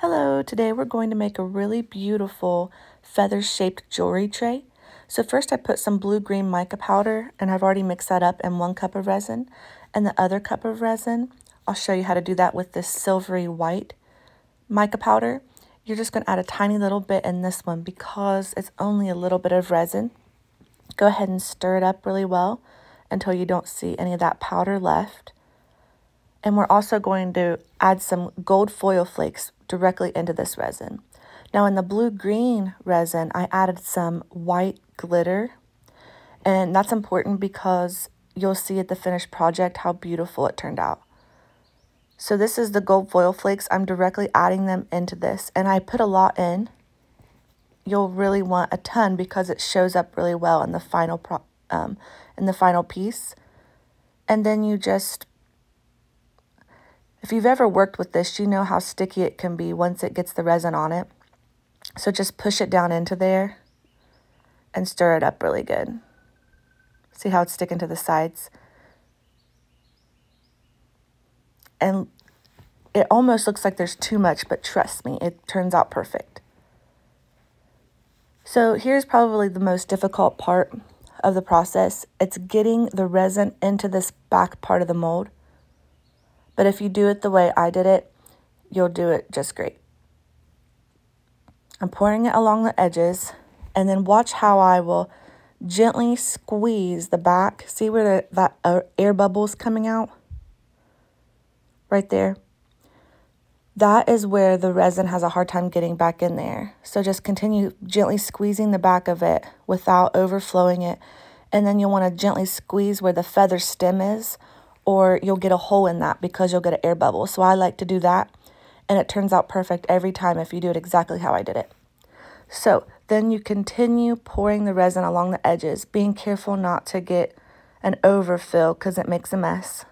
Hello, today we're going to make a really beautiful feather-shaped jewelry tray. So first I put some blue-green mica powder and I've already mixed that up in one cup of resin. And the other cup of resin, I'll show you how to do that with this silvery white mica powder. You're just going to add a tiny little bit in this one because it's only a little bit of resin. Go ahead and stir it up really well until you don't see any of that powder left. And we're also going to add some gold foil flakes directly into this resin. Now in the blue-green resin, I added some white glitter. And that's important because you'll see at the finished project how beautiful it turned out. So this is the gold foil flakes. I'm directly adding them into this. And I put a lot in. You'll really want a ton because it shows up really well in the final pro um, in the final piece. And then you just if you've ever worked with this, you know how sticky it can be once it gets the resin on it. So just push it down into there and stir it up really good. See how it's sticking to the sides? And it almost looks like there's too much, but trust me, it turns out perfect. So here's probably the most difficult part of the process. It's getting the resin into this back part of the mold. But if you do it the way I did it, you'll do it just great. I'm pouring it along the edges and then watch how I will gently squeeze the back. See where the, that uh, air bubbles coming out? Right there. That is where the resin has a hard time getting back in there. So just continue gently squeezing the back of it without overflowing it. And then you'll want to gently squeeze where the feather stem is or you'll get a hole in that because you'll get an air bubble. So I like to do that and it turns out perfect every time if you do it exactly how I did it. So then you continue pouring the resin along the edges, being careful not to get an overfill because it makes a mess.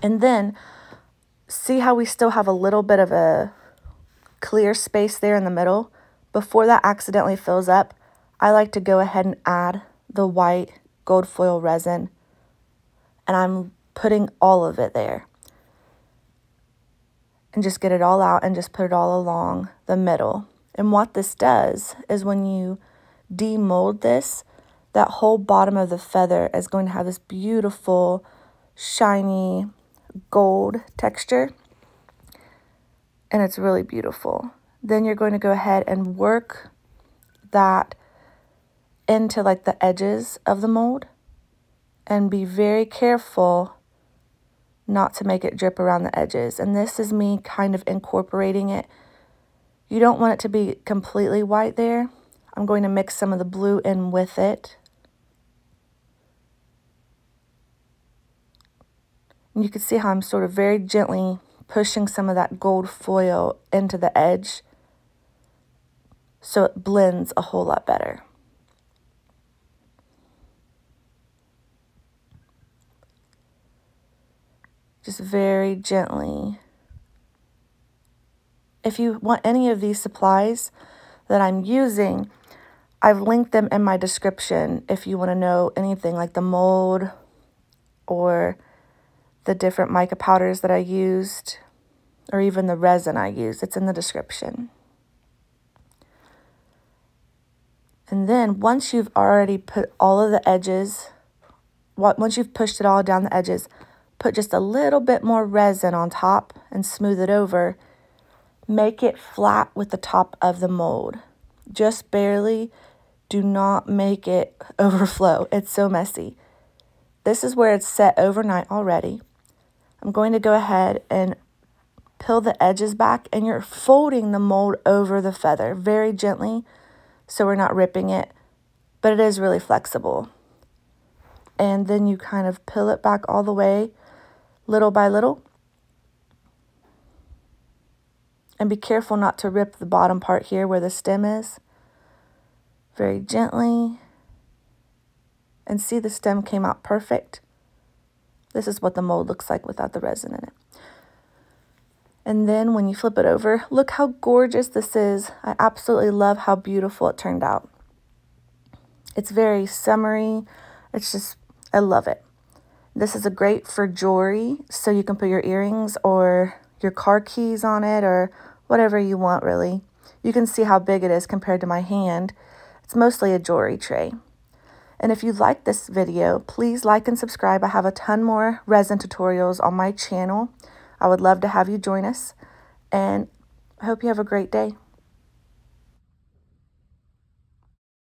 And then see how we still have a little bit of a clear space there in the middle? Before that accidentally fills up, I like to go ahead and add the white gold foil resin and I'm putting all of it there. And just get it all out and just put it all along the middle. And what this does is when you demold this, that whole bottom of the feather is going to have this beautiful, shiny gold texture. And it's really beautiful. Then you're going to go ahead and work that into like the edges of the mold and be very careful not to make it drip around the edges. And this is me kind of incorporating it. You don't want it to be completely white there. I'm going to mix some of the blue in with it. And you can see how I'm sort of very gently pushing some of that gold foil into the edge so it blends a whole lot better. Just very gently. If you want any of these supplies that I'm using, I've linked them in my description if you want to know anything like the mold or the different mica powders that I used or even the resin I used. It's in the description. And then once you've already put all of the edges, once you've pushed it all down the edges, Put just a little bit more resin on top and smooth it over. Make it flat with the top of the mold. Just barely. Do not make it overflow. It's so messy. This is where it's set overnight already. I'm going to go ahead and peel the edges back and you're folding the mold over the feather very gently so we're not ripping it, but it is really flexible. And then you kind of peel it back all the way little by little. And be careful not to rip the bottom part here where the stem is. Very gently. And see the stem came out perfect. This is what the mold looks like without the resin in it. And then when you flip it over, look how gorgeous this is. I absolutely love how beautiful it turned out. It's very summery. It's just, I love it. This is a great for jewelry, so you can put your earrings or your car keys on it or whatever you want really. You can see how big it is compared to my hand. It's mostly a jewelry tray. And if you like this video, please like and subscribe. I have a ton more resin tutorials on my channel. I would love to have you join us and I hope you have a great day.